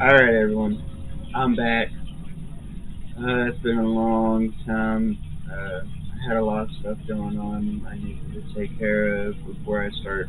Alright, everyone. I'm back. Uh, it's been a long time. Uh, I had a lot of stuff going on I needed to take care of before I start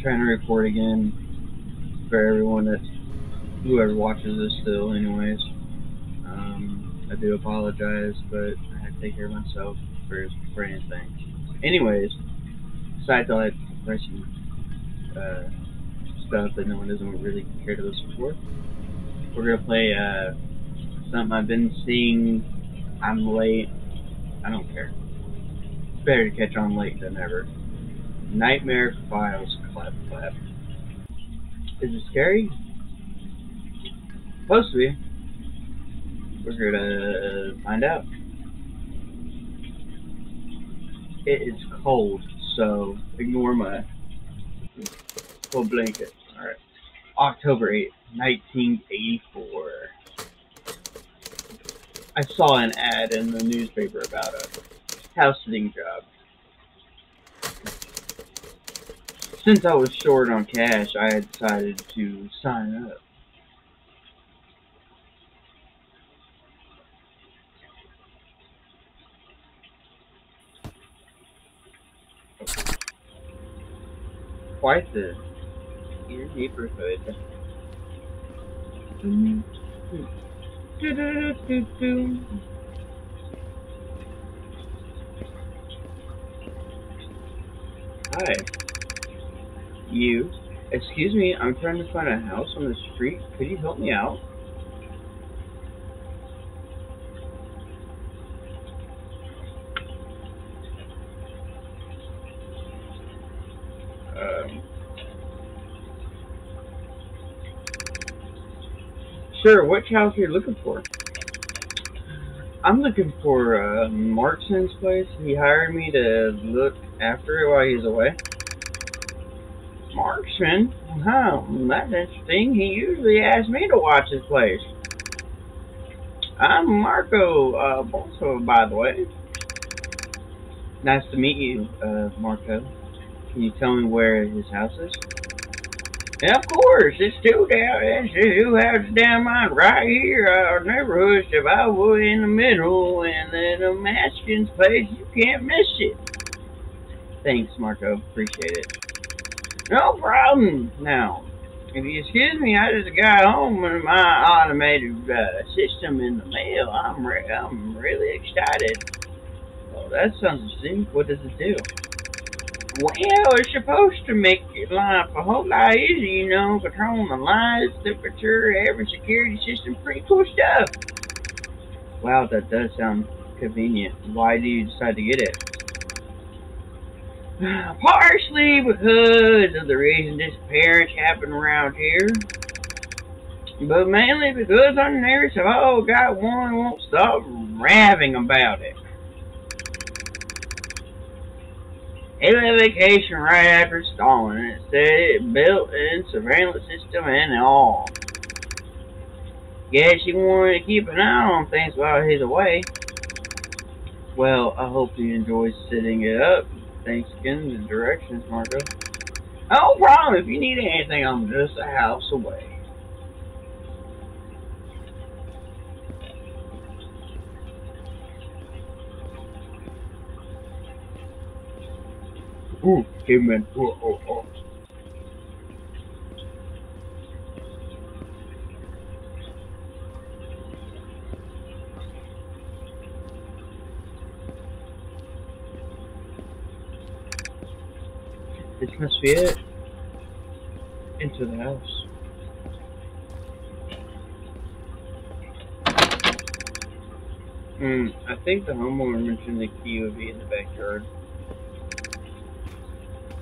trying to record again for everyone that whoever watches this still anyways. Um, I do apologize, but I had to take care of myself for, for anything. Anyways, besides all that depressing uh, stuff that no one doesn't really care to listen for, we're gonna play uh, something I've been seeing. I'm late. I don't care. It's better to catch on late than never. Nightmare Files Clap Clap. Is it scary? Supposed to be. We're gonna find out. It is cold, so ignore my little blanket. Alright. October 8th, 1984. I saw an ad in the newspaper about a house sitting job. Since I was short on cash, I had decided to sign up. Quite the neighborhood. Hi. You. Excuse me, I'm trying to find a house on the street. Could you help me out? Sure, which house are you looking for? I'm looking for uh, Markson's place. He hired me to look after it while he's away. Marksman? Huh, that's interesting. He usually asks me to watch his place. I'm Marco uh, Bolso, by the way. Nice to meet you, uh, Marco. Can you tell me where his house is? Of course, it's two down, it's two houses down mine right here. Our neighborhood, Survival in the middle, and then a Maskin's place. You can't miss it. Thanks, Marco. Appreciate it. No problem. Now, if you excuse me, I just got home with my automated uh, system in the mail. I'm re I'm really excited. Oh, that sounds interesting. What does it do? Well, it's supposed to make your life a whole lot easier, you know, controlling the lights, temperature, every security system. Pretty cool stuff. Wow, that does sound convenient. Why do you decide to get it? Partially because of the reason disappearance happened around here. But mainly because our neighbors have all got one won't stop raving about it. He had a vacation right after Stalin. It said it built in surveillance system and all. Guess he wanted to keep an eye on things while he's away. Well, I hope you enjoy setting it up. Thanks again the directions, Marco. No problem. If you need anything, I'm just a house away. Ooh, caveman. Oh, oh, oh. This must be it. Into the house. Hmm, I think the homeowner mentioned the key would be in the backyard.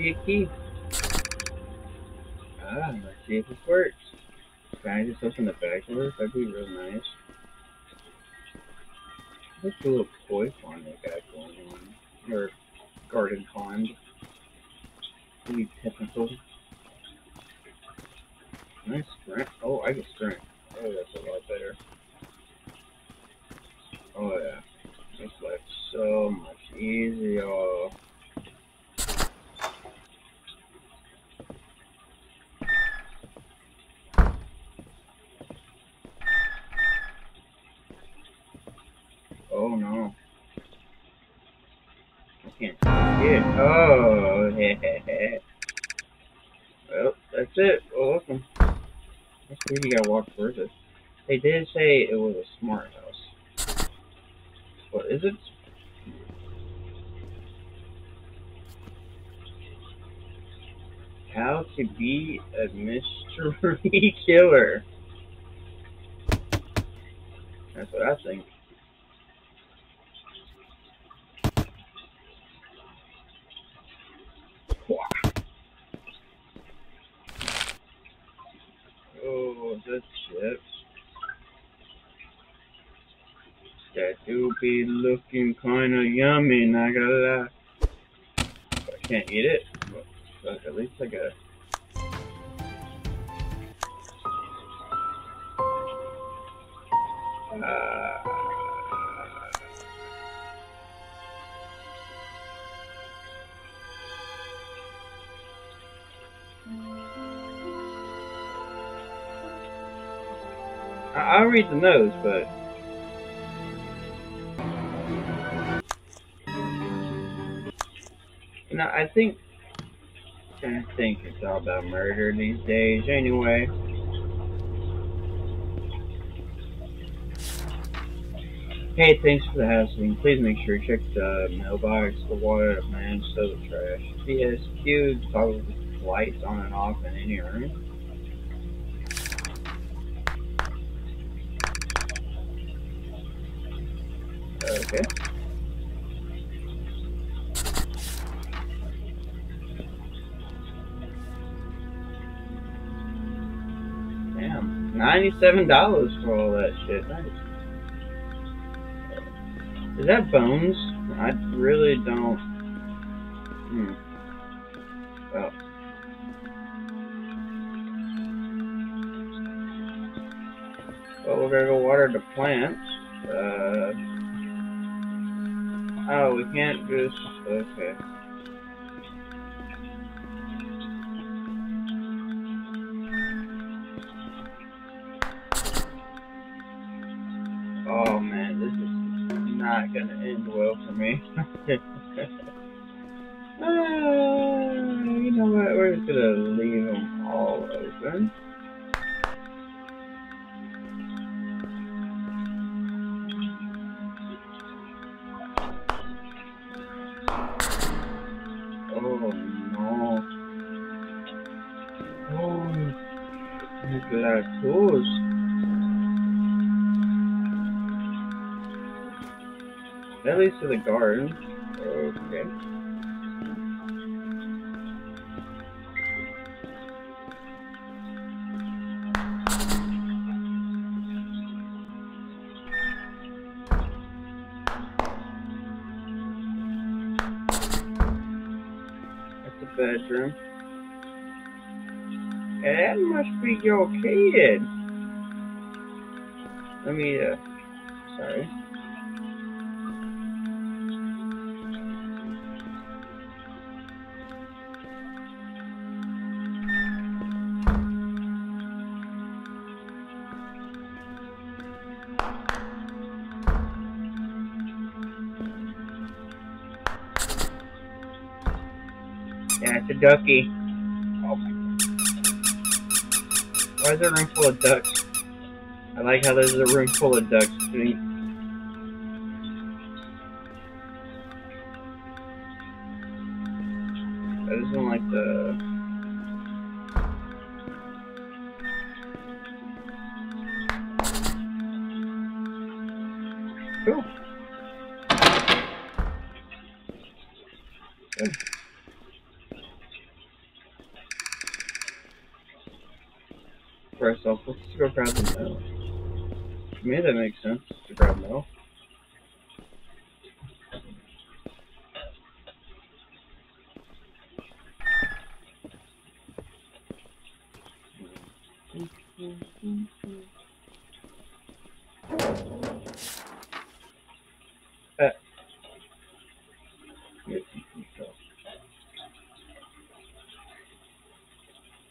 be a key. Ah, let's see if this works. Can I just open the back door? That'd be real nice. The little koi pond they got going on? Or garden pond. To be technical. Nice strength. Oh, I get strength. Oh, that's a lot better. Oh yeah. Makes life so much easier. Did say it was a smart house. What is it? How to be a mystery killer. That's what I think. Oh, this shit. That do be looking kinda yummy, not gonna lie. But I can't eat it. But at least I got uh, I- I'll read the nose, but I think I think it's all about murder these days, anyway. Hey, thanks for the housing. Please make sure you check the mailbox, the water, man, so the trash. PSQ toggle the lights on and off in any room. Ninety-seven dollars for all that shit. Nice. Is that bones? I really don't. Hmm. Well. Well, we're gonna go water the plants. Uh. Oh, we can't just. Okay. uh, you know what? We're just gonna leave them all open. Oh no. Oh, at that tools. That leads to the garden. Okay. That's a bedroom. That must be your kid. Let me, uh, sorry. Ducky. Oh Why is there a room full of ducks? I like how there's a room full of ducks. Sweet. That isn't like the. Cool. Good. Off, let's go grab the mail. To me, that makes sense to grab mail. Uh, yes, you can go.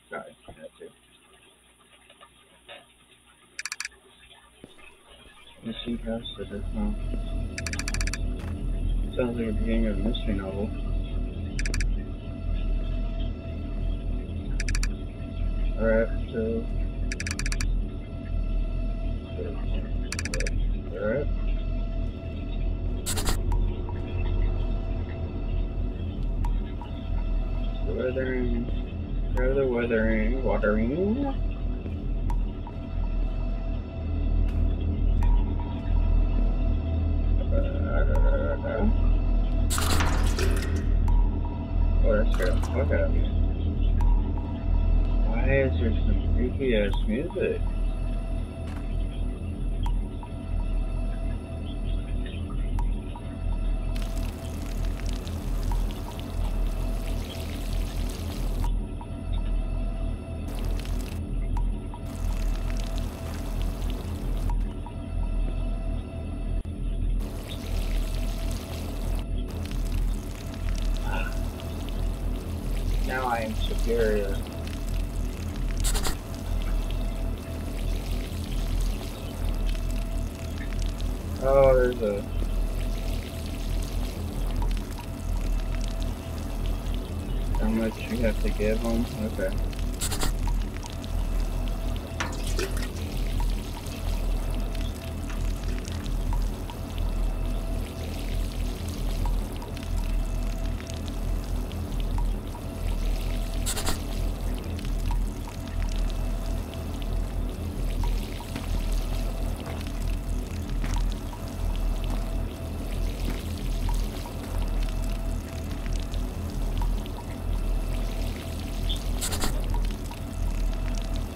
Sorry, that's it. Missing that is not. Sounds like the beginning of a mystery novel. Alright, so. Alright. Weathering. Go the weathering. Watering. Ass music? Now I am superior. Give them? Okay.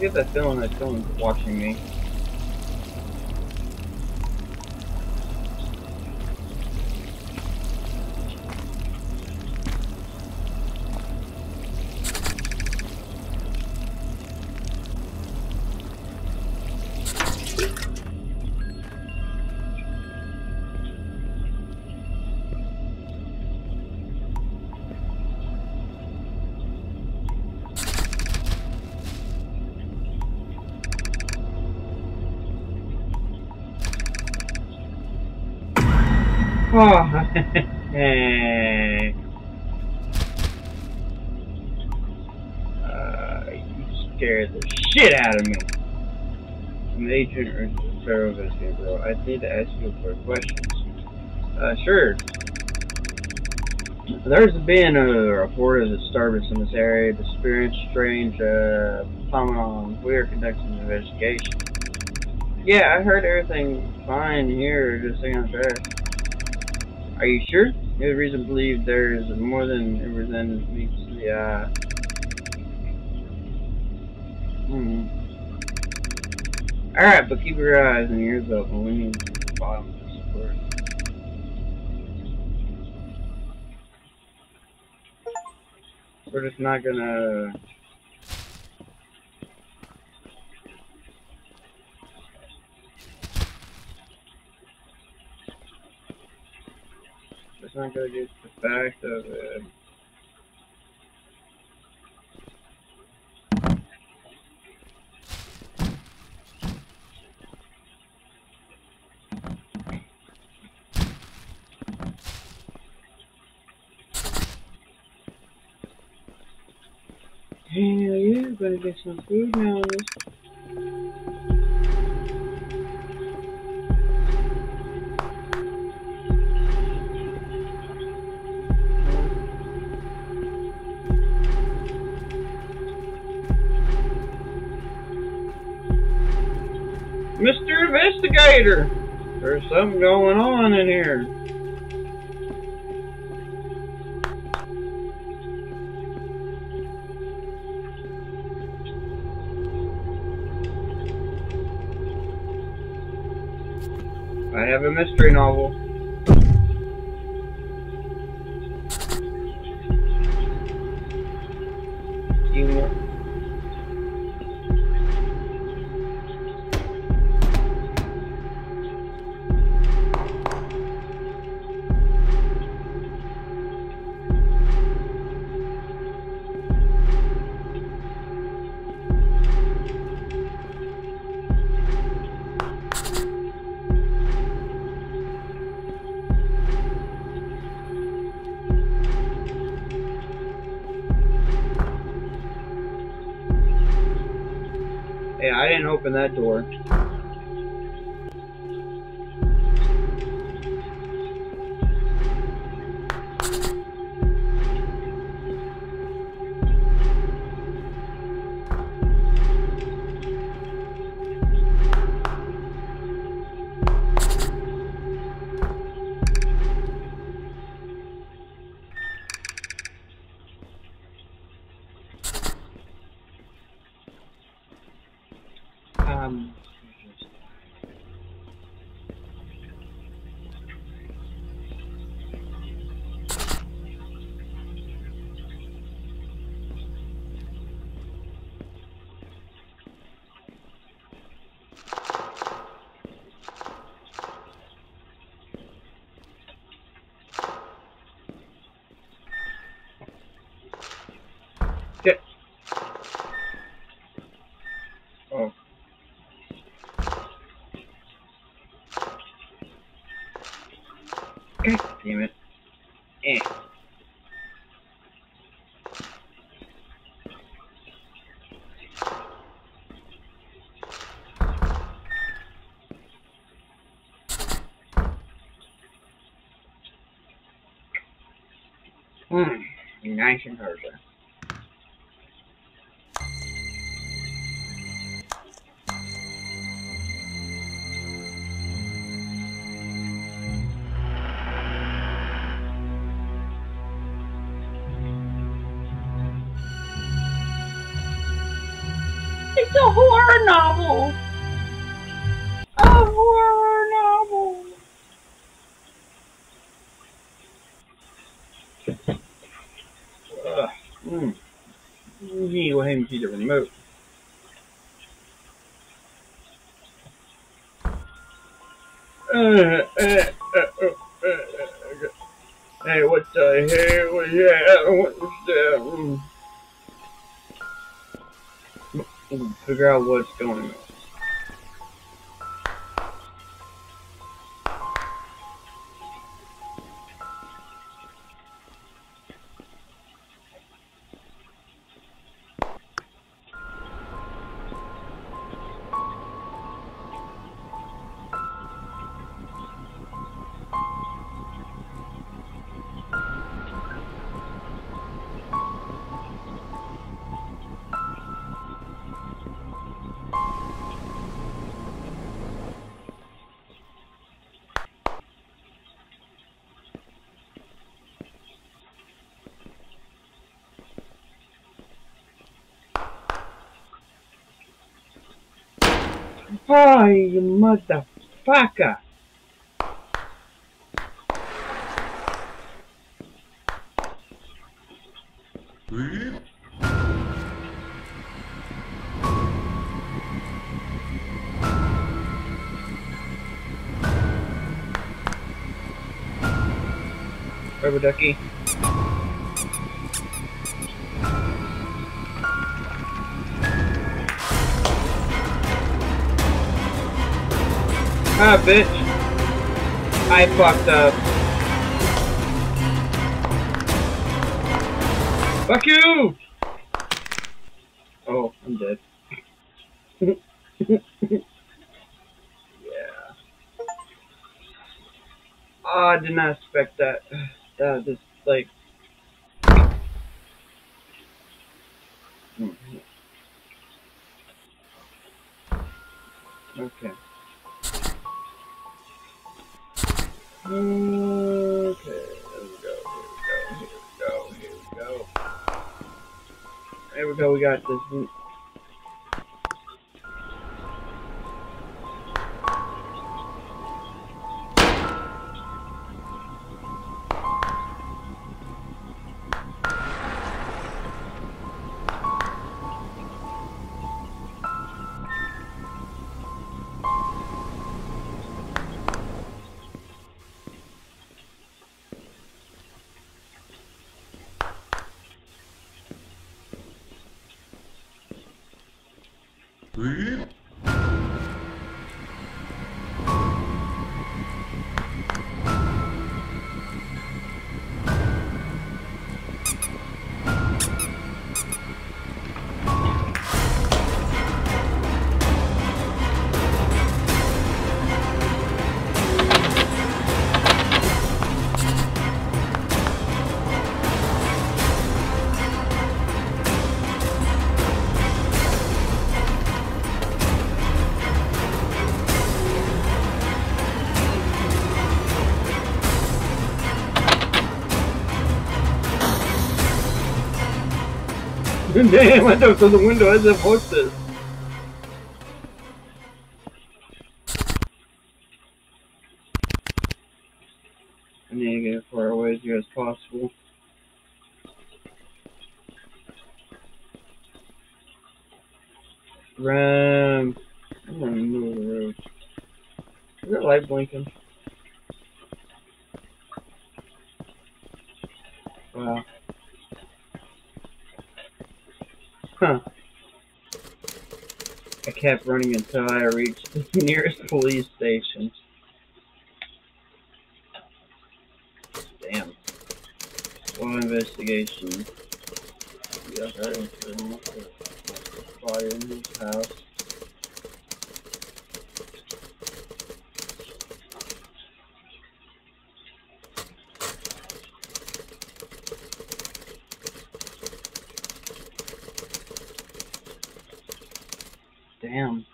Get that feeling that someone's watching me. Oh, hey. Uh, you scared the shit out of me. I'm agent or visiting bro. I need to ask you for questions. Uh, sure. There's been a report of disturbance in this area, The experienced strange uh, phenomenon. We are conducting an investigation. Yeah, I heard everything fine here, just staying on track. Are you sure? You have reason to believe there is more than everything meets the eye. Hmm. Alright, but keep your eyes and ears open. We need bottom support. We're just not gonna Not gonna get the fact of it. Hell yeah, better get some food now. investigator. There's something going on in here. I have a mystery novel. You It's a horror novel. A horror novel. Need to go ahead and see the remote. Uh, uh, uh, uh, uh, uh, Hey, what the hell was that? What was that? Figure out what's going on. Oh, you motherfucker! Rubber ducky. Ah, bitch. I fucked up. Fuck you! Oh, I'm dead. yeah. Oh, I did not expect that. That was like. Okay. Okay, here we go, here we go, here we go, here we go. There we go, we got this. Damn, I jumped through the window as if horses. I need to get as far away as you as possible. Run. I'm gonna move the road. Is that light blinking? Kept running until I reached the nearest police station. Damn. Well, investigation. Yeah, that incident. Fire in his house. Damn.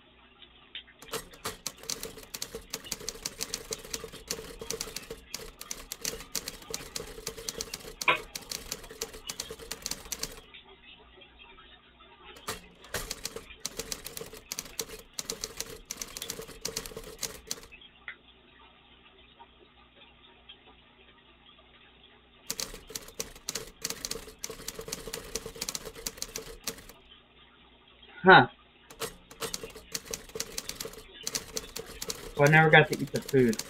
Huh. So I never got to eat the food.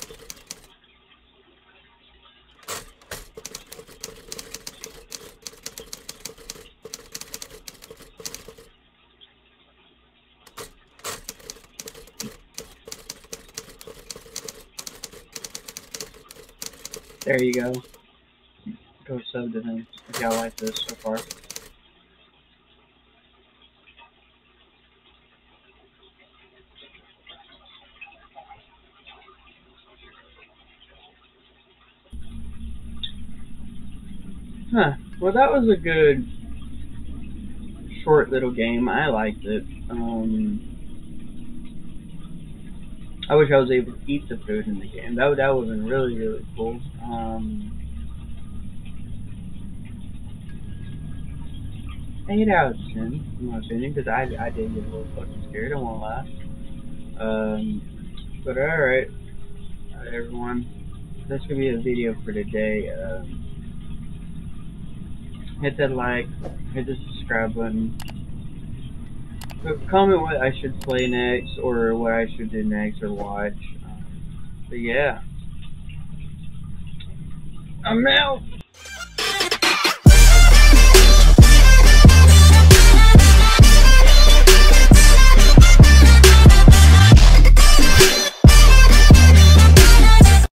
There you go. Go sub to him if y'all like this so far. Well, that was a good short little game. I liked it. Um, I wish I was able to eat the food in the game. That would that would have been really really cool. Um, eight out of ten, in my opinion, because I I did get a little fucking scared. I won't lie. Um, but all right, all right, everyone. That's gonna be a video for today. Um, hit that like, hit the subscribe button. Comment what I should play next, or what I should do next, or watch. But yeah. I'm out!